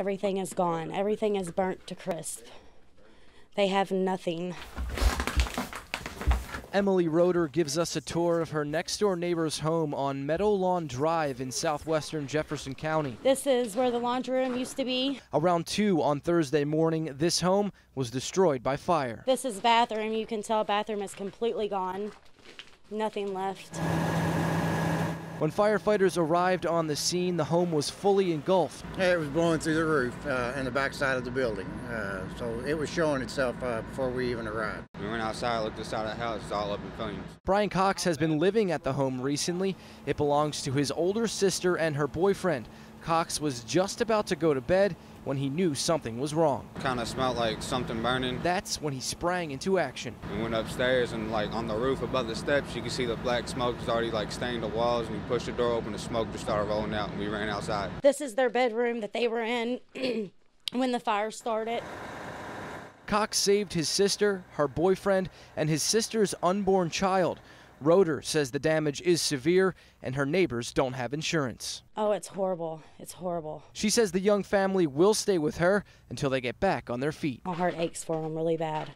Everything is gone. Everything is burnt to crisp. They have nothing. Emily Roeder gives us a tour of her next door neighbor's home on Meadow Lawn Drive in southwestern Jefferson County. This is where the laundry room used to be. Around 2 on Thursday morning, this home was destroyed by fire. This is bathroom. You can tell bathroom is completely gone. Nothing left. When firefighters arrived on the scene, the home was fully engulfed. It was blowing through the roof uh, and the back side of the building. Uh, so it was showing itself uh, before we even arrived. We went outside, looked inside the house, it's all up in flames. Brian Cox has been living at the home recently. It belongs to his older sister and her boyfriend. Cox was just about to go to bed when he knew something was wrong. Kind of smelled like something burning. That's when he sprang into action. We went upstairs and like on the roof above the steps, you could see the black smoke was already like stained the walls. And we pushed the door open, the smoke just started rolling out, and we ran outside. This is their bedroom that they were in when the fire started. Cox saved his sister, her boyfriend, and his sister's unborn child. Roeder says the damage is severe and her neighbors don't have insurance. Oh, it's horrible. It's horrible. She says the young family will stay with her until they get back on their feet. My heart aches for them really bad.